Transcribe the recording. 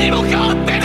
evil god